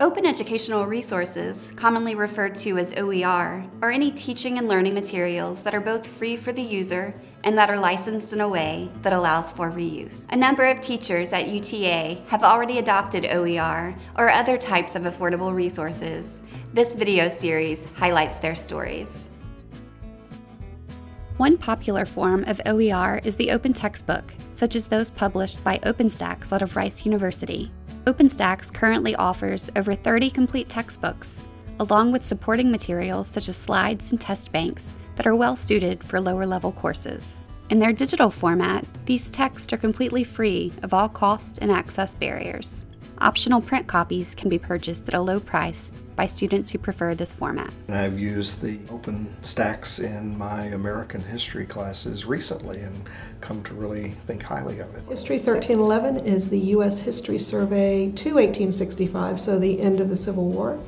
Open educational resources, commonly referred to as OER, are any teaching and learning materials that are both free for the user and that are licensed in a way that allows for reuse. A number of teachers at UTA have already adopted OER or other types of affordable resources. This video series highlights their stories. One popular form of OER is the open textbook, such as those published by OpenStax out of Rice University. OpenStax currently offers over 30 complete textbooks, along with supporting materials such as slides and test banks that are well suited for lower level courses. In their digital format, these texts are completely free of all cost and access barriers. Optional print copies can be purchased at a low price by students who prefer this format. I've used the OpenStax in my American history classes recently and come to really think highly of it. History 1311 is the U.S. History Survey to 1865, so the end of the Civil War.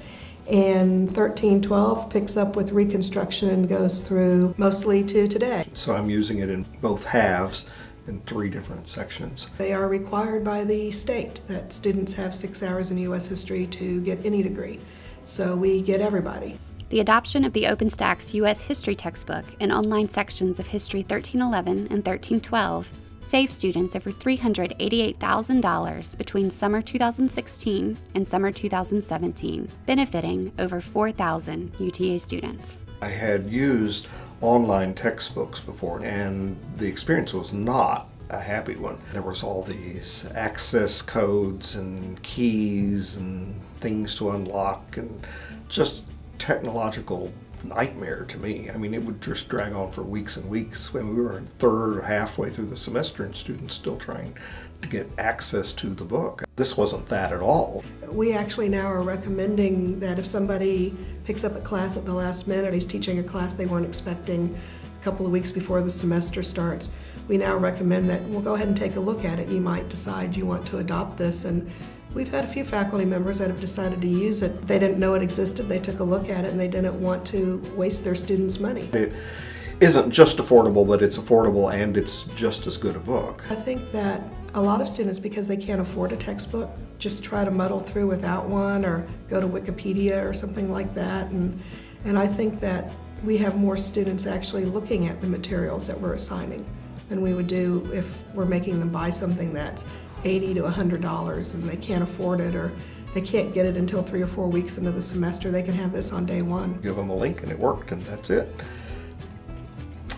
And 1312 picks up with Reconstruction and goes through mostly to today. So I'm using it in both halves in three different sections. They are required by the state that students have six hours in U.S. history to get any degree. So we get everybody. The adoption of the OpenStax U.S. History textbook and online sections of History 1311 and 1312 saved students over $388,000 between summer 2016 and summer 2017, benefiting over 4,000 UTA students. I had used online textbooks before, and the experience was not a happy one. There was all these access codes and keys and things to unlock and just technological nightmare to me. I mean, it would just drag on for weeks and weeks when we were third or halfway through the semester and students still trying to get access to the book. This wasn't that at all. We actually now are recommending that if somebody picks up a class at the last minute, he's teaching a class they weren't expecting a couple of weeks before the semester starts, we now recommend that we'll go ahead and take a look at it. You might decide you want to adopt this and We've had a few faculty members that have decided to use it. They didn't know it existed, they took a look at it, and they didn't want to waste their students' money. It isn't just affordable, but it's affordable and it's just as good a book. I think that a lot of students, because they can't afford a textbook, just try to muddle through without one or go to Wikipedia or something like that. And, and I think that we have more students actually looking at the materials that we're assigning than we would do if we're making them buy something that's 80 to $100 and they can't afford it or they can't get it until three or four weeks into the semester, they can have this on day one. Give them a link and it worked and that's it.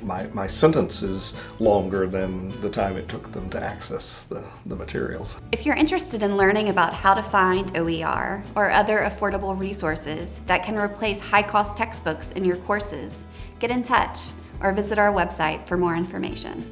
My, my sentence is longer than the time it took them to access the, the materials. If you're interested in learning about how to find OER or other affordable resources that can replace high-cost textbooks in your courses, get in touch or visit our website for more information.